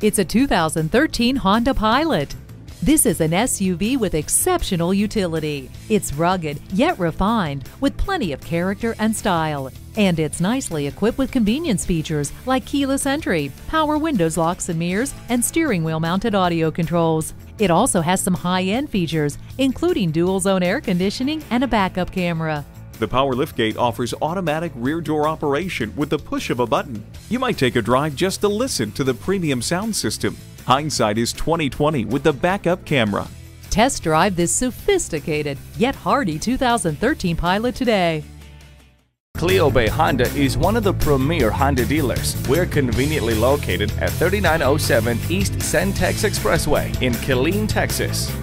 It's a 2013 Honda Pilot. This is an SUV with exceptional utility. It's rugged yet refined with plenty of character and style. And it's nicely equipped with convenience features like keyless entry, power windows locks and mirrors, and steering wheel mounted audio controls. It also has some high end features, including dual zone air conditioning and a backup camera. The power liftgate offers automatic rear door operation with the push of a button. You might take a drive just to listen to the premium sound system. Hindsight is 2020 with the backup camera. Test drive this sophisticated yet hardy 2013 Pilot today. Cleo Bay Honda is one of the premier Honda dealers. We're conveniently located at 3907 East Centex Expressway in Killeen, Texas.